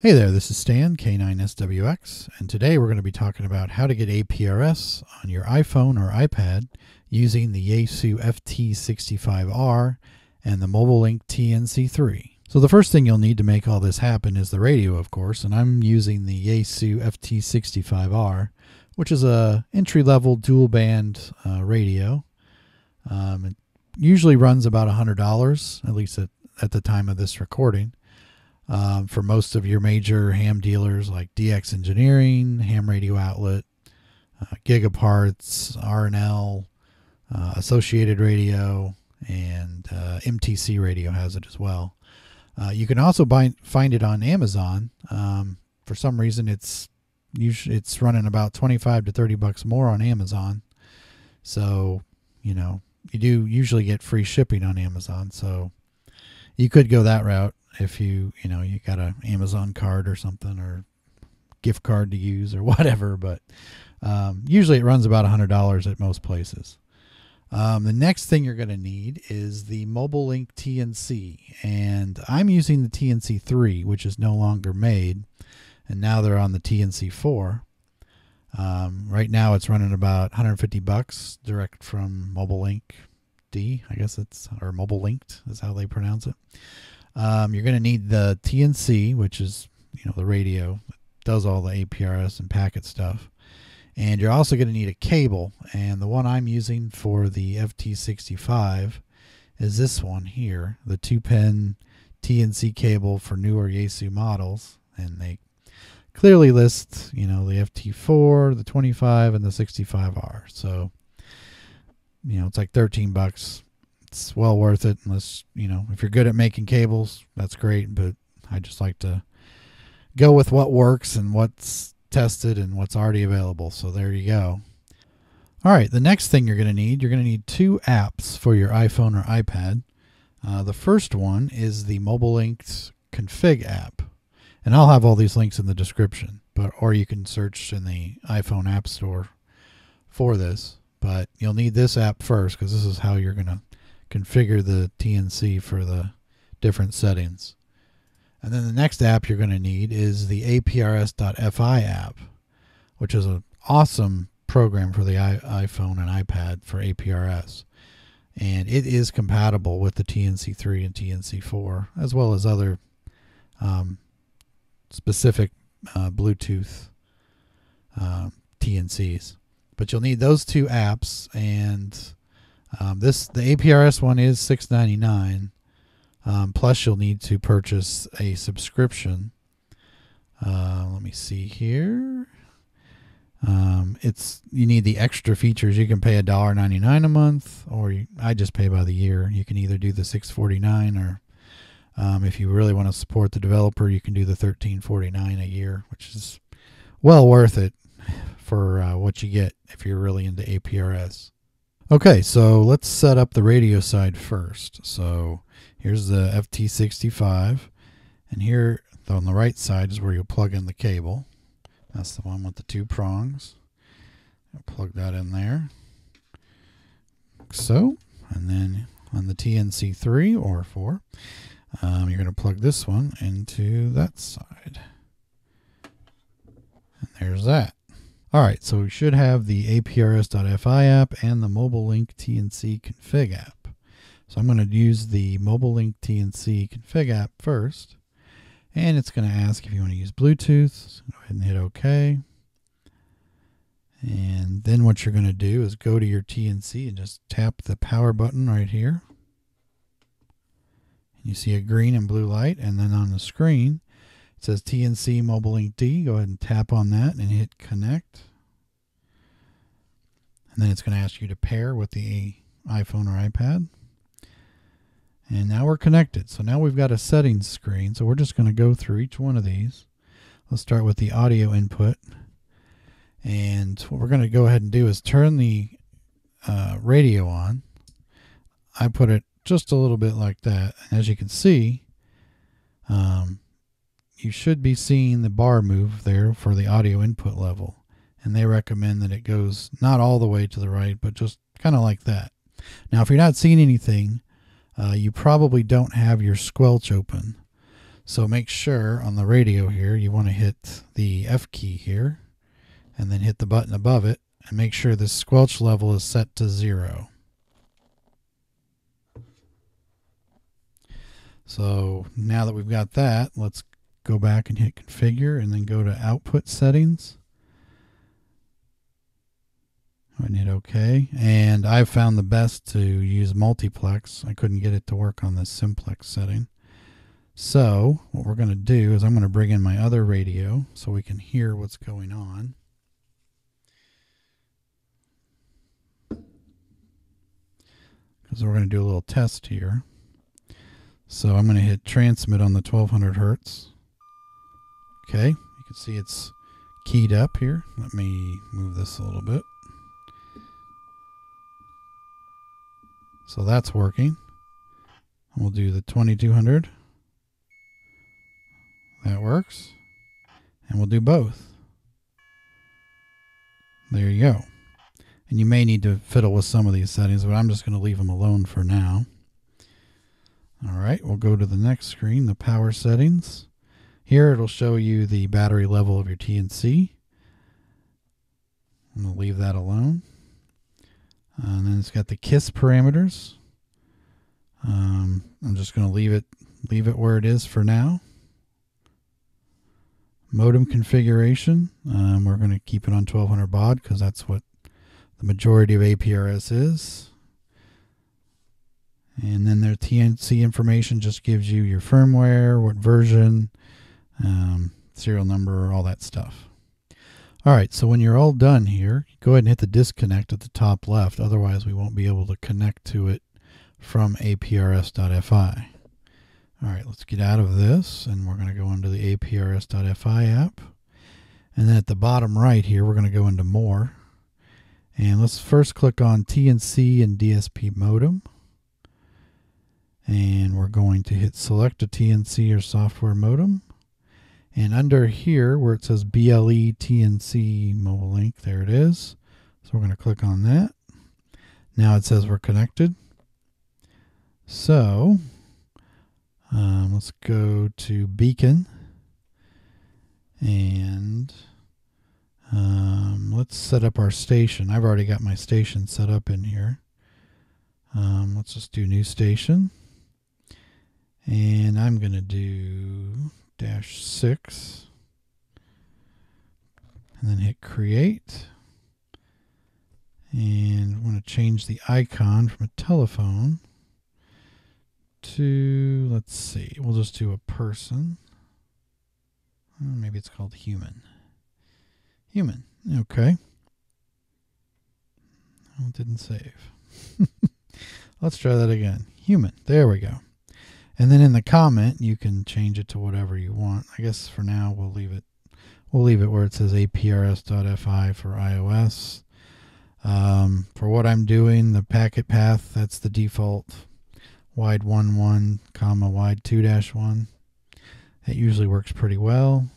Hey there, this is Stan, K9SWX, and today we're going to be talking about how to get APRS on your iPhone or iPad using the Yaesu FT65R and the Mobile Link TNC3. So the first thing you'll need to make all this happen is the radio, of course, and I'm using the Yaesu FT65R, which is a entry-level dual-band uh, radio. Um, it usually runs about $100, at least at, at the time of this recording um, for most of your major ham dealers like DX Engineering, Ham Radio Outlet, uh, Gigaparts, R&L, uh, Associated Radio, and uh, MTC Radio has it as well. Uh, you can also buy, find it on Amazon. Um, for some reason, it's usually it's running about twenty five to thirty bucks more on Amazon. So you know you do usually get free shipping on Amazon. So you could go that route if you you know you got a Amazon card or something or gift card to use or whatever. But um, usually it runs about a hundred dollars at most places. Um, the next thing you're going to need is the Mobile Link TNC, and I'm using the TNC 3, which is no longer made, and now they're on the TNC 4. Um, right now, it's running about 150 bucks direct from Mobile Link D, I guess it's or Mobile Linked is how they pronounce it. Um, you're going to need the TNC, which is you know the radio does all the APRS and packet stuff, and you're also going to need a cable. And the one I'm using for the FT65 is this one here, the two-pin TNC cable for newer Yaesu models, and they clearly list you know the FT4, the 25, and the 65R. So you know it's like 13 bucks it's well worth it unless you know if you're good at making cables that's great but i just like to go with what works and what's tested and what's already available. So there you go. All right the next thing you're going to need you're going to need two apps for your iphone or ipad. Uh, the first one is the mobile links config app and i'll have all these links in the description but or you can search in the iphone app store for this but you'll need this app first because this is how you're going to configure the TNC for the different settings. And then the next app you're going to need is the APRS.FI app, which is an awesome program for the iPhone and iPad for APRS. And it is compatible with the TNC3 and TNC4, as well as other um, specific uh, Bluetooth uh, TNCs. But you'll need those two apps and um, this the APRS one is six ninety nine. Um, plus, you'll need to purchase a subscription. Uh, let me see here. Um, it's you need the extra features. You can pay a dollar ninety nine a month, or you, I just pay by the year. You can either do the six forty nine, or um, if you really want to support the developer, you can do the thirteen forty nine a year, which is well worth it for uh, what you get if you're really into APRS. Okay, so let's set up the radio side first. So here's the FT65, and here on the right side is where you'll plug in the cable. That's the one with the two prongs. I'll plug that in there. Like so, and then on the TNC3 or 4, um, you're going to plug this one into that side. And there's that. All right, so we should have the APRS.FI app and the Mobile Link TNC config app. So I'm going to use the Mobile Link TNC config app first. And it's going to ask if you want to use Bluetooth. So go ahead and hit OK. And then what you're going to do is go to your TNC and just tap the power button right here. You see a green and blue light. And then on the screen, it says TNC Mobile Link D. Go ahead and tap on that and hit connect. And then it's going to ask you to pair with the iPhone or iPad. And now we're connected. So now we've got a settings screen. So we're just going to go through each one of these. Let's start with the audio input. And what we're going to go ahead and do is turn the uh, radio on. I put it just a little bit like that. And as you can see, um, you should be seeing the bar move there for the audio input level. And they recommend that it goes not all the way to the right, but just kind of like that. Now, if you're not seeing anything, uh, you probably don't have your squelch open. So make sure on the radio here, you want to hit the F key here and then hit the button above it and make sure the squelch level is set to zero. So now that we've got that, let's go back and hit configure and then go to output settings. And hit OK. And I've found the best to use multiplex. I couldn't get it to work on the simplex setting. So what we're going to do is I'm going to bring in my other radio so we can hear what's going on. Because we're going to do a little test here. So I'm going to hit transmit on the 1200 hertz. Okay, you can see it's keyed up here. Let me move this a little bit. So that's working. We'll do the 2200. That works. And we'll do both. There you go. And you may need to fiddle with some of these settings, but I'm just going to leave them alone for now. All right, we'll go to the next screen, the power settings. Here it'll show you the battery level of your TNC. I'm going to leave that alone. And then it's got the KISS parameters. Um, I'm just going to leave it leave it where it is for now modem configuration. Um, we're going to keep it on 1200 baud because that's what the majority of APRS is. And then their TNC information just gives you your firmware, what version, um, serial number, all that stuff. All right, so when you're all done here, go ahead and hit the disconnect at the top left. Otherwise, we won't be able to connect to it from aprs.fi. All right, let's get out of this and we're going to go into the aprs.fi app. And then at the bottom right here, we're going to go into more. And let's first click on TNC and DSP modem. And we're going to hit select a TNC or software modem. And under here where it says BLE TNC mobile link, there it is. So we're going to click on that. Now it says we're connected. So um, let's go to Beacon and um, let's set up our station. I've already got my station set up in here. Um, let's just do new station. And I'm going to do dash six and then hit create. And I'm going to change the icon from a telephone to, let's see, we'll just do a person. Uh, maybe it's called human. Human. Okay. Oh, it didn't save. Let's try that again. Human. There we go. And then in the comment, you can change it to whatever you want. I guess for now we'll leave it. We'll leave it where it says aprs.fi for iOS. Um, for what I'm doing, the packet path, that's the default wide 1 1 comma wide 2 dash 1 it usually works pretty well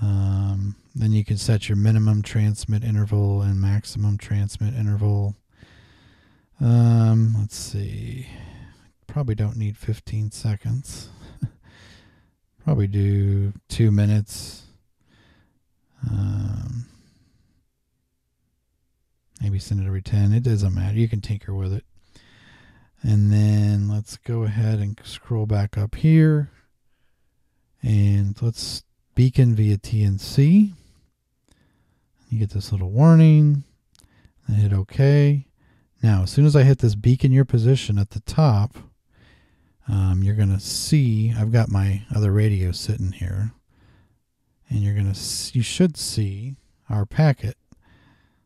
um, then you can set your minimum transmit interval and maximum transmit interval um, let's see probably don't need 15 seconds probably do two minutes um, maybe send it every 10 it doesn't matter you can tinker with it and then let's go ahead and scroll back up here. And let's beacon via TNC. You get this little warning. And hit OK. Now, as soon as I hit this beacon your position at the top, um, you're going to see, I've got my other radio sitting here. And you're going to, you should see our packet.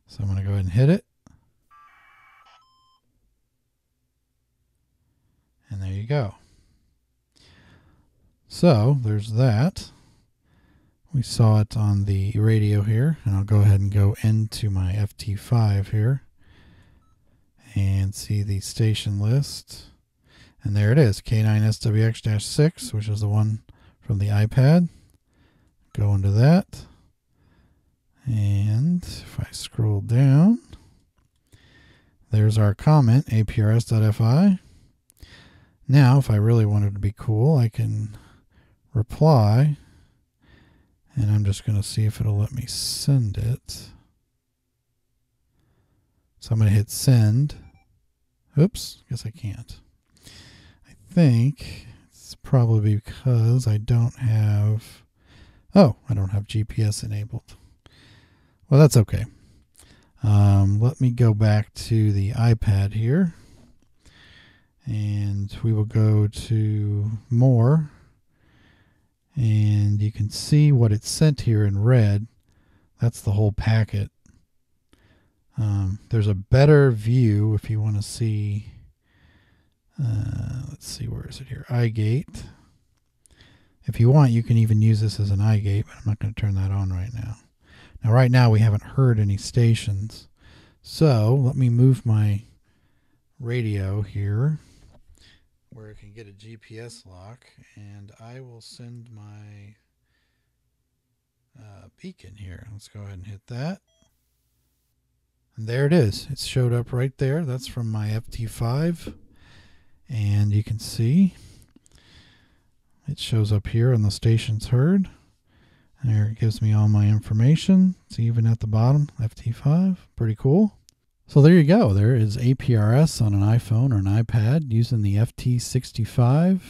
So I'm going to go ahead and hit it. And there you go. So there's that. We saw it on the radio here, and I'll go ahead and go into my FT5 here and see the station list. And there it is, K9SWX-6, which is the one from the iPad. Go into that. And if I scroll down, there's our comment, aprs.fi. Now, if I really wanted to be cool, I can reply. And I'm just going to see if it'll let me send it. So I'm going to hit send. Oops, guess I can't. Think it's probably because I don't have, oh, I don't have GPS enabled. Well, that's okay. Um, let me go back to the iPad here. And we will go to more. And you can see what it sent here in red. That's the whole packet. Um, there's a better view if you want to see. Uh, let's see, where is it here? iGate. If you want, you can even use this as an iGate, but I'm not going to turn that on right now. Now, right now, we haven't heard any stations. So let me move my radio here where I can get a GPS lock, and I will send my uh, beacon here. Let's go ahead and hit that. And there it is. It showed up right there. That's from my FT5. And you can see it shows up here on the stations heard. And there it gives me all my information. It's even at the bottom, FT5. Pretty cool. So there you go. There is APRS on an iPhone or an iPad using the FT65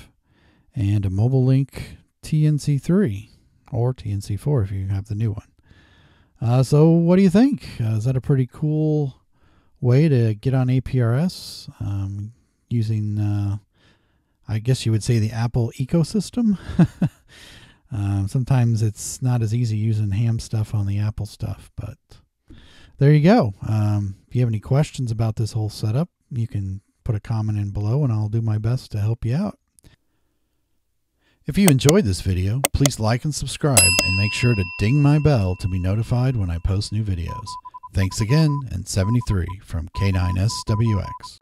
and a MobileLink TNC3 or TNC4 if you have the new one. Uh, so what do you think? Uh, is that a pretty cool way to get on APRS um, using, uh, I guess you would say, the Apple ecosystem? um, sometimes it's not as easy using ham stuff on the Apple stuff, but there you go. Um, if you have any questions about this whole setup, you can put a comment in below and I'll do my best to help you out. If you enjoyed this video, please like and subscribe and make sure to ding my bell to be notified when I post new videos. Thanks again, and 73 from K9SWX.